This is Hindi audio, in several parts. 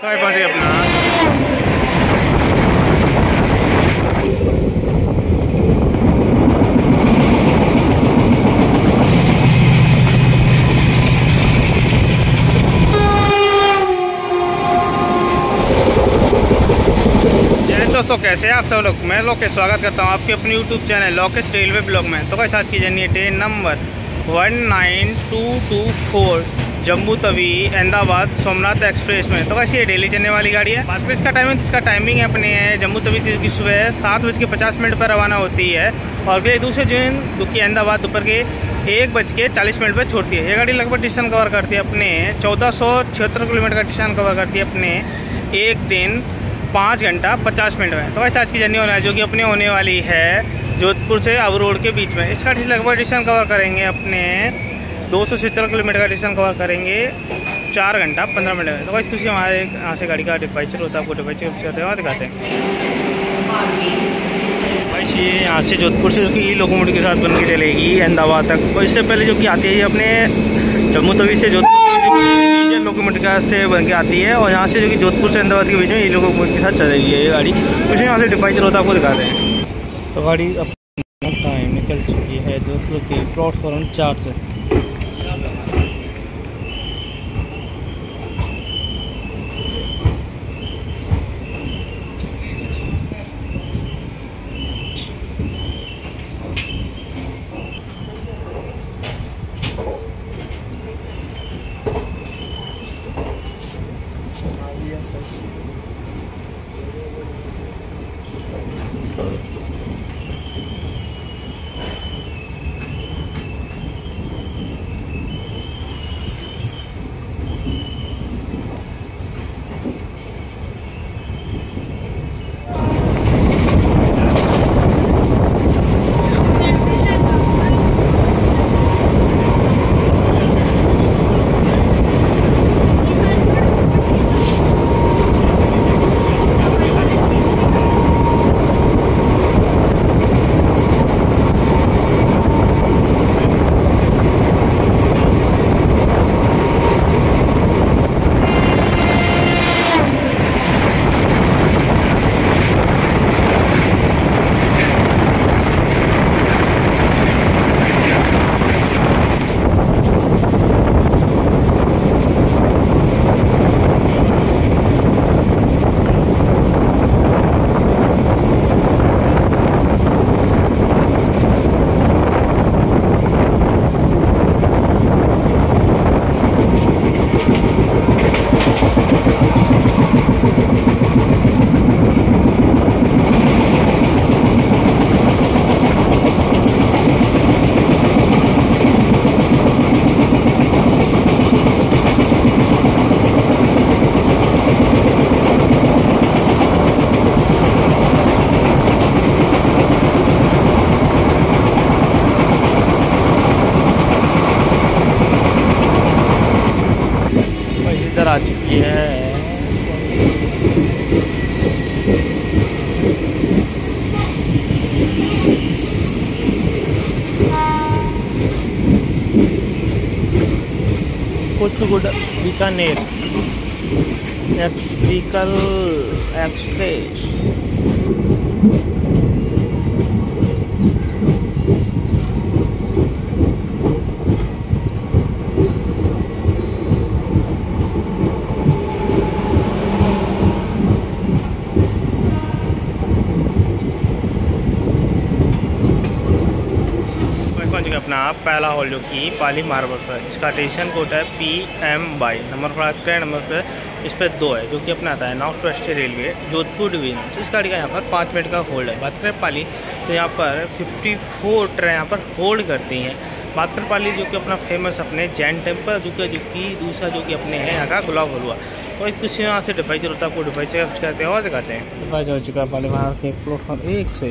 अपना दोस्तों, कैसे हैं आप सब लोग? मैं लोकेश, स्वागत करता हूँ आपके अपने YouTube channel Lokesh railway blog में। तो कैसे आज की जर्नी है train number one nine two two four Jammu Tawi, Ahmedabad, Somnath express में। तो कैसे ये डेली चलने वाली गाड़ी है। बात इसका टाइमिंग इसका टाइमिंग है अपने जम्मू तवी से की सुबह सात बज के पचास मिनट पर रवाना होती है। और फिर दूसरे दिन कि अहमदाबाद दोपहर के एक बज के चालीस मिनट पर छोड़ती है। ये गाड़ी लगभग डिस्टेंस कवर करती है अपने चौदह सौ छिहत्तर किलोमीटर का डिस्टेंस कवर करती है अपने एक दिन पाँच घंटा पचास मिनट में। तो वैसे आज की जर्नी होना है जो कि अपने होने वाली है, जोधपुर से अब रोड के बीच में। इसका लगभग डिस्टेंस कवर करेंगे अपने दो सौ सत्तर किलोमीटर का डिस्टेंस कवर करेंगे। चार घंटा, पंद्रह मिनट में। तो वैसे कुछ हमारे यहाँ से गाड़ी का डिपाइचर होता है, आपको डिपाइचर करते हैं दिखाते हैं। भाई ये यहाँ से जोधपुर से जो कि लोकोमोटिव के साथ बन के चलेगी, अहमदाबाद तक। और इससे पहले जो कि आती है, ये अपने जम्मू तवी से जोधपुर लोकोमोटिव का से बन के आती है, और यहाँ से जो कि जोधपुर से अहमदाबाद के बीच में ये लोकोमोटिव के साथ चलेगी ये गाड़ी। कुछ यहाँ से डिपाइचर होता है, आपको दिखाते हैं। तो गाड़ी अपना टाइम निकल चुकी है जोधपुर के प्लेटफॉर्म चार से। कोचुगुड बीकानेर व्हीकल एक्सप्रेस पहुँच अपना पहला हॉल जो कि पाली मार्बल्स है। इसका स्टेशन कोड है पी एम बाई नंबर पर ट्रेन नंबर पर इस पर दो है, जो कि अपना आता है north west railway Jodhpur division तो इस गाड़ी का यहाँ पर पाँच मिनट का होल्ड है। बात करें पाली तो यहाँ पर फिफ्टी फोर ट्रेन यहाँ पर होल्ड करती हैं। बात करें पाली, जो कि अपना फ़ेमस अपने जैन टेंपल जो कि जो कि दूसरा जो कि अपने हैं यहाँ का गुलाब हलवा। और कुछ यहाँ से डिपाइचर होता है, आपको डिपाइचर कहते हैं और दिखाते हैं। डिपाइचर हो चुका है पाली वहाँ के प्लेटफॉर्म एक से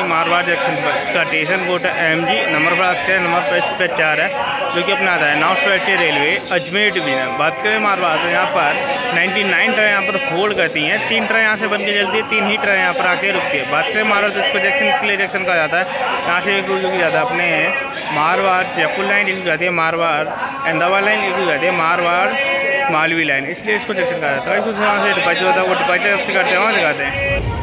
जो मारवाड़ जंक्शन पर। इसका स्टेशन कोड है एम जी नंबर पर आपके नंबर पर इस चार है, जो कि अपना आता है। North west railway Ajmer division बात करें मारवाड़ तो यहाँ पर 99 ट्रेन यहाँ पर होल्ड करती हैं। तीन ट्रेन यहाँ से बन के चलती है, तीन ही ट्रेन यहाँ पर आके रुकती है। बात करें मारवाड़ तो इसको जंक्शन किले जंक्शन कहा जाता है। यहाँ से जो कि जाता है अपने मारवाड़, जयपुर लाइन एक जाती है मारवाड़, अहमदाबाद लाइन एक जाती है मारवाड़, मालवी लाइन इसलिए इसको जंक्शन कहा जाता है। कुछ से डिपाइचर होता है, वो डिपाइचर करते हैं, वहाँ दिखाते हैं।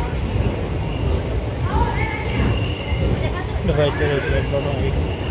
Давайте, давайте, давайте, давайте.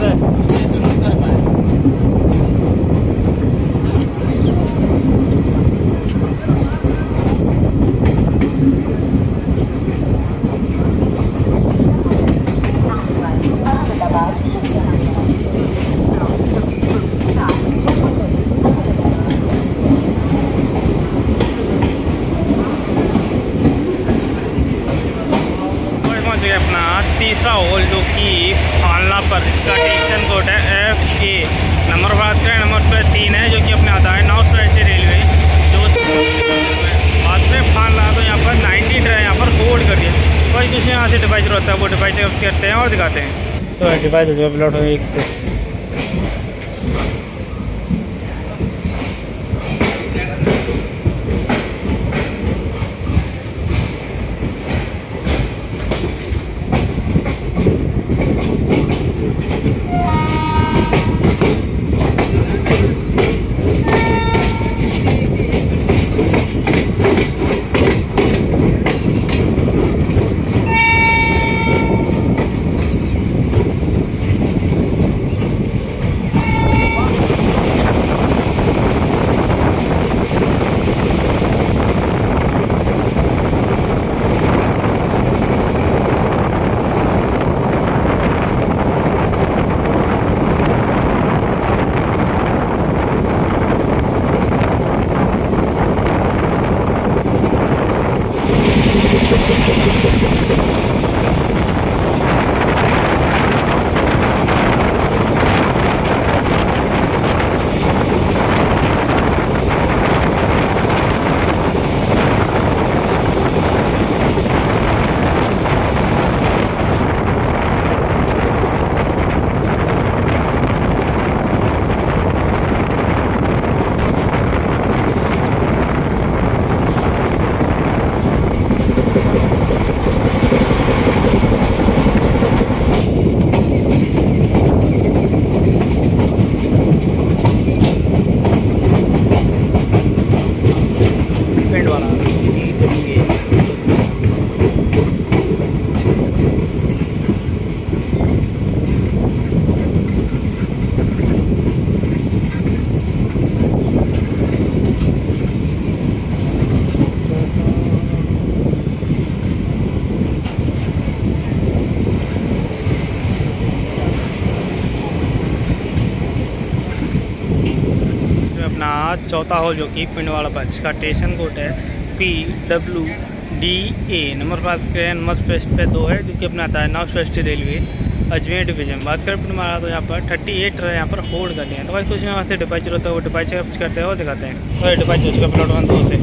today. डिवाइडर तीसरा होल जो कि फालना पर, इसका टेंशन कोड है एफ़ के नंबर बात करें नंबर पर तीन है, जो कि अपने आता है नॉर्थ वेस्ट रेलवे जो बात करें फालना तो यहाँ पर नाइनटी है यहाँ पर होल्ड कर दिया। कोई कुछ यहाँ से डिवाइस होता है, वो डिवाइस करते हैं और दिखाते हैं। तो डिवाइस एक से। चौथा हॉल जो कि पिंड वाला बस का स्टेशन कोड है P W D A number बात करें नंबर स्पेस पे दो है, जो कि अपना आता है north west railway Ajmer division बात करें पिंडवाड़ा तो यहाँ पर थर्टी एट यहाँ पर होल्ड कर लिया तो भाई कुछ यहाँ से डिपाइचर होता है, वो डिपाइचर कुछ करते हैं वो दिखाते हैं। तो डिपाइचर उसका प्लॉट वन दो से।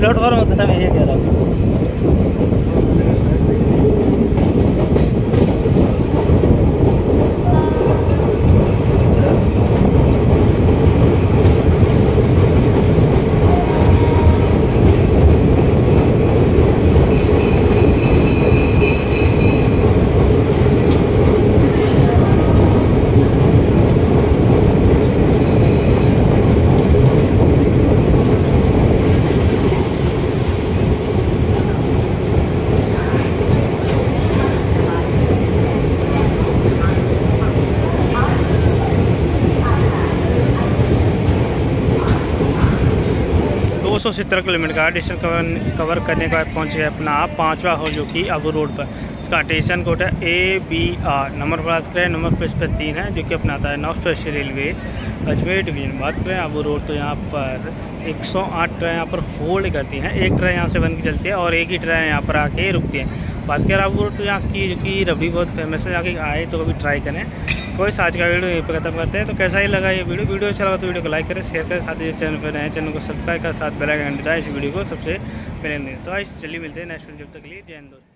नहीं प्लेटफॉर्म होता था मैं ये कह रहा हूँ। दो सौ सत्तर किलोमीटर का स्टेशन कवर कवर करने के बाद पहुँच गया अपना पाँचवा हो जो कि अबू रोड पर। इसका स्टेशन कोड है ए बी आर नंबर बात करें, नंबर प्लेस पर तीन है, जो कि अपना आता है north west railway, Ajmer division. बात करें, अबू रोड तो यहाँ पर 108 ट्रेन यहाँ पर होल्ड करती हैं। एक ट्रेन यहाँ से बन के चलती है और एक ही ट्रेन यहाँ पर आके रुकती है। बात करें आप रोड तो यहाँ की, जो कि रबड़ी बहुत फ़ेमस है, यहाँ आए तो कभी ट्राई करें। तो इस आज का वीडियो यहीं पर खत्म करते हैं। तो कैसा ही लगा ये वीडियो वीडियो अच्छा लगा तो वीडियो को लाइक करें शेयर करें, साथ ही चैनल पर नए चैनल को सब्सक्राइब कर, साथ बेल आइकन इस वीडियो को सबसे पहले। तो आज चलिए मिलते हैं नेक्स्ट वीडियो तक लिए जय हिंद दोस्तों।